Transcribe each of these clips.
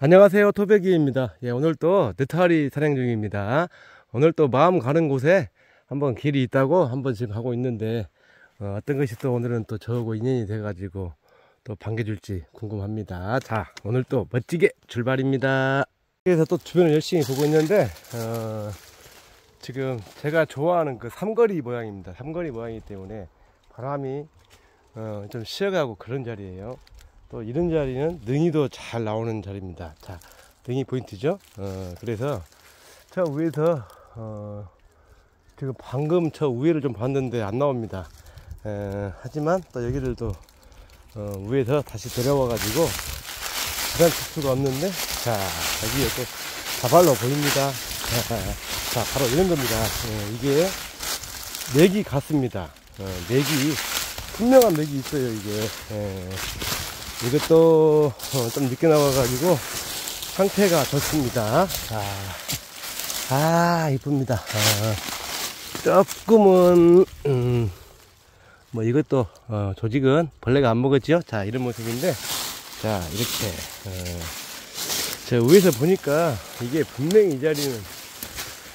안녕하세요 토백이입니다. 예, 오늘 또 느타리 사냥 중입니다. 오늘 또 마음 가는 곳에 한번 길이 있다고 한번 지금 가고 있는데 어, 떤 것이 또 오늘은 또 저하고 인연이 돼 가지고 또 반겨줄지 궁금합니다. 자 오늘 또 멋지게 출발입니다. 그래서 또 주변을 열심히 보고 있는데 어, 지금 제가 좋아하는 그 삼거리 모양입니다. 삼거리 모양이기 때문에 바람이 어, 좀 쉬어가고 그런 자리예요 또 이런 자리는 능이도 잘 나오는 자리입니다. 자, 능이 포인트죠. 어, 그래서 저 위에서 어, 지금 방금 저 위에를 좀 봤는데 안 나옵니다. 에, 하지만 또 여기를 또 어, 위에서 다시 데려와 가지고 그런 수가 없는데 자 여기 또 다발로 보입니다. 자 바로 이런 겁니다. 어, 이게 맥이 같습니다. 어, 맥이 분명한 맥이 있어요 이게. 에, 이것도 어, 좀 늦게 나와가지고 상태가 좋습니다. 자, 아, 이쁩니다. 아, 조금은, 음, 뭐 이것도, 어, 조직은 벌레가 안 먹었죠? 자, 이런 모습인데, 자, 이렇게, 어, 저 위에서 보니까 이게 분명히 이 자리는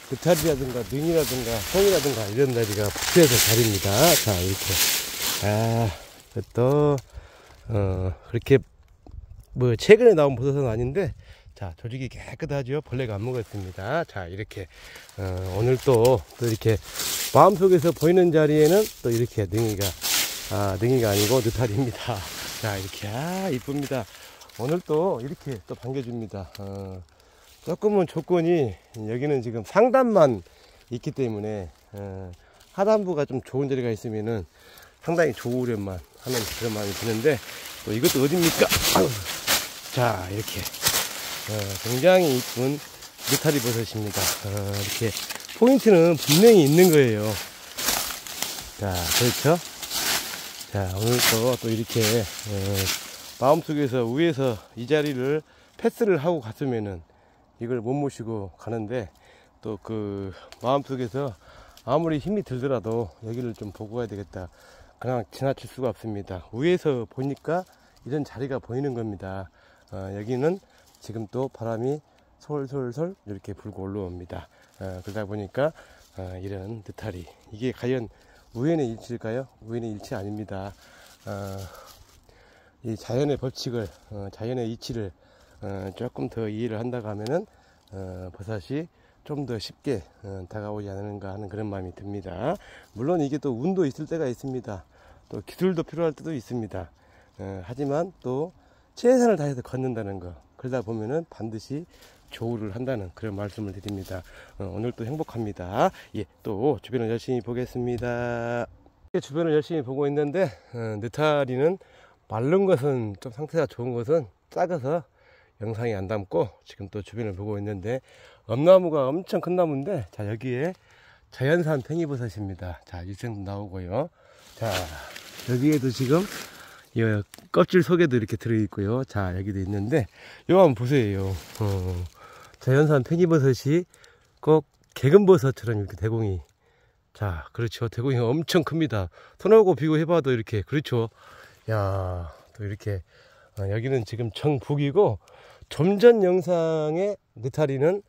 그자리라든가 능이라든가 송이라든가 이런 자리가 붙여서 자리입니다. 자, 이렇게. 아, 이것도, 어, 그렇게 뭐 최근에 나온 버섯은 아닌데 자 조직이 깨끗하죠 벌레가 안 먹었습니다. 자 이렇게 어, 오늘 또, 또 이렇게 마음속에서 보이는 자리에는 또 이렇게 능이가 아 능이가 아니고 느타리입니다. 자 이렇게 아 이쁩니다. 오늘 또 이렇게 또 반겨줍니다. 어, 조금은 조건이 여기는 지금 상단만 있기 때문에 어, 하단부가 좀 좋은 자리가 있으면은 상당히 좋으련만 하는 그런 마음이 드는데 또 이것도 어딥니까? 자 이렇게 어, 굉장히 이쁜 느타리 버섯입니다. 어, 이렇게 포인트는 분명히 있는 거예요. 자 그렇죠? 자 오늘 또, 또 이렇게 어, 마음속에서 위에서 이 자리를 패스를 하고 갔으면은 이걸 못 모시고 가는데 또 그 마음속에서 아무리 힘이 들더라도 여기를 좀 보고 가야 되겠다 그냥 지나칠 수가 없습니다. 위에서 보니까 이런 자리가 보이는 겁니다. 어, 여기는 지금 또 바람이 솔솔솔 이렇게 불고 올라옵니다. 어, 그러다 보니까 어, 이런 느타리 이게 과연 우연의 일치일까요? 우연의 일치 아닙니다. 어, 이 자연의 법칙을 어, 자연의 이치를 어, 조금 더 이해를 한다고 하면은 버섯이 좀 더 쉽게 다가오지 않는가 하는 그런 마음이 듭니다. 물론 이게 또 운도 있을 때가 있습니다. 또 기술도 필요할 때도 있습니다. 어, 하지만 또 최선을 다해서 걷는다는 거 그러다 보면은 반드시 조우를 한다는 그런 말씀을 드립니다. 어, 오늘 또 행복합니다. 예, 또 주변을 열심히 보겠습니다. 주변을 열심히 보고 있는데 어, 느타리는 마른 것은 좀 상태가 좋은 것은 작아서 영상이 안 담고 지금 또 주변을 보고 있는데 엄나무가 엄청 큰 나무인데 자 여기에 자연산 팽이버섯입니다. 자 일생도 나오고요. 자 여기에도 지금 이 껍질 속에도 이렇게 들어있고요. 자, 여기도 있는데, 요 한번 보세요. 어, 자연산 팽이버섯이 꼭 개근버섯처럼 이렇게 대공이. 자, 그렇죠. 대공이 엄청 큽니다. 손하고 비교해봐도 이렇게, 그렇죠. 야, 또 이렇게, 어, 여기는 지금 정북이고, 좀 전 영상의 느타리는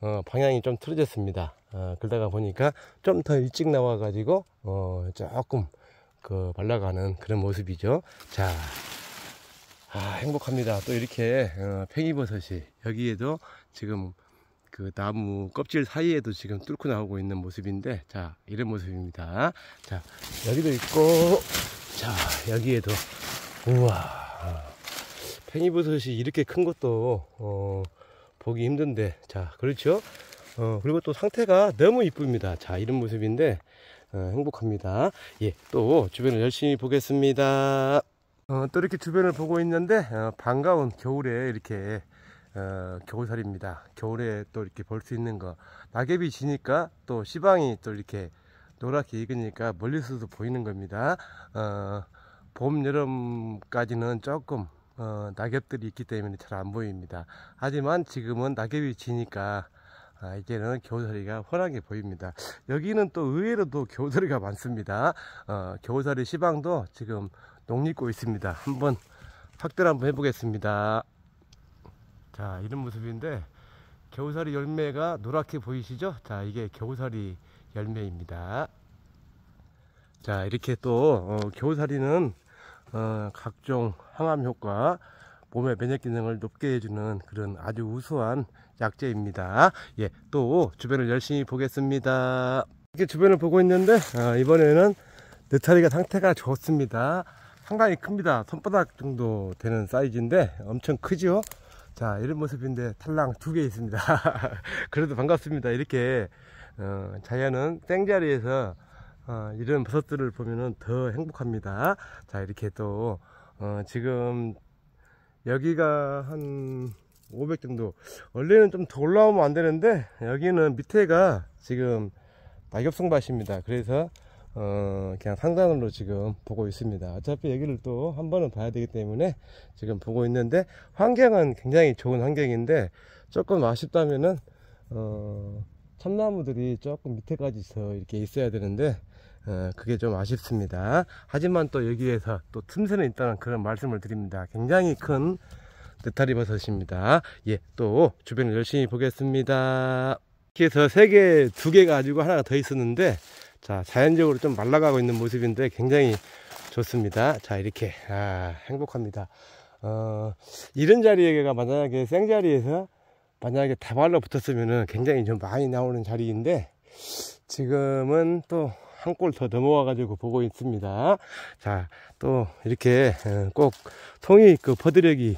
어, 방향이 좀 틀어졌습니다. 어, 그러다가 보니까 좀 더 일찍 나와가지고, 어, 조금, 그 말라가는 그런 모습이죠. 자, 아, 행복합니다. 또 이렇게 어, 팽이버섯이 여기에도 지금 그 나무 껍질 사이에도 지금 뚫고 나오고 있는 모습인데 자 이런 모습입니다. 자 여기도 있고 자 여기에도 우와 팽이버섯이 이렇게 큰 것도 어, 보기 힘든데 자 그렇죠. 어, 그리고 또 상태가 너무 이쁩니다. 자 이런 모습인데 어, 행복합니다. 예, 또 주변을 열심히 보겠습니다. 어, 또 이렇게 주변을 보고 있는데 어, 반가운 겨울에 이렇게 어, 겨울살입니다. 겨울에 또 이렇게 볼 수 있는 거 낙엽이 지니까 또 시방이 또 이렇게 노랗게 익으니까 멀리서도 보이는 겁니다. 어, 봄, 여름까지는 조금 어, 낙엽들이 있기 때문에 잘 안 보입니다. 하지만 지금은 낙엽이 지니까 아, 이제는 겨우살이가 훤하게 보입니다. 여기는 또 의외로도 겨우살이가 많습니다. 어, 겨우살이 시방도 지금 농립고 있습니다. 한번 확대를 한번 해보겠습니다. 자 이런 모습인데 겨우살이 열매가 노랗게 보이시죠? 자 이게 겨우살이 열매입니다. 자 이렇게 또 어, 겨우살이는 어, 각종 항암 효과 몸의 면역 기능을 높게 해주는 그런 아주 우수한 약재입니다. 예, 또 주변을 열심히 보겠습니다. 이렇게 주변을 보고 있는데 어, 이번에는 느타리가 상태가 좋습니다. 상당히 큽니다. 손바닥 정도 되는 사이즈인데 엄청 크죠? 자 이런 모습인데 탈랑 두 개 있습니다. 그래도 반갑습니다. 이렇게 어, 자연은 생자리에서 어, 이런 버섯들을 보면은 더 행복합니다. 자 이렇게 또 어, 지금 여기가 한 500 정도. 원래는 좀 더 올라오면 안 되는데 여기는 밑에가 지금 낙엽성 밭입니다. 그래서 어 그냥 상단으로 지금 보고 있습니다. 어차피 여기를 또 한 번은 봐야 되기 때문에 지금 보고 있는데 환경은 굉장히 좋은 환경인데 조금 아쉽다면은 어 참나무들이 조금 밑에까지 이렇게 있어야 되는데 어, 그게 좀 아쉽습니다. 하지만 또 여기에서 또 틈새는 있다는 그런 말씀을 드립니다. 굉장히 큰 느타리 버섯입니다. 예, 또 주변을 열심히 보겠습니다. 이렇게 해서 세 개, 두 개 가지고 하나가 더 있었는데, 자, 자연적으로 좀 말라가고 있는 모습인데 굉장히 좋습니다. 자, 이렇게, 아, 행복합니다. 어, 이런 자리가 만약에 생자리에서 만약에 다 말라 붙었으면은 굉장히 좀 많이 나오는 자리인데, 지금은 또 한 골 더 넘어와 가지고 보고 있습니다. 자 또 이렇게 어, 꼭 송이 그 퍼드력이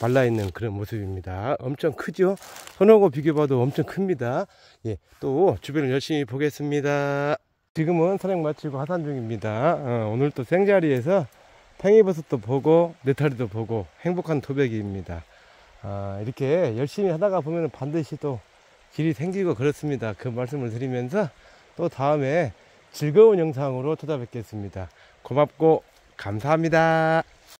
말라 있는 그런 모습입니다. 엄청 크죠? 손하고 비교봐도 엄청 큽니다. 예또 주변을 열심히 보겠습니다. 지금은 산행 마치고 하산 중입니다. 어, 오늘 또 생자리에서 팽이버섯도 보고 네타리도 보고 행복한 토백이입니다. 아, 이렇게 열심히 하다가 보면 반드시 또 길이 생기고 그렇습니다. 그 말씀을 드리면서 또 다음에 즐거운 영상으로 찾아뵙겠습니다. 고맙고 감사합니다.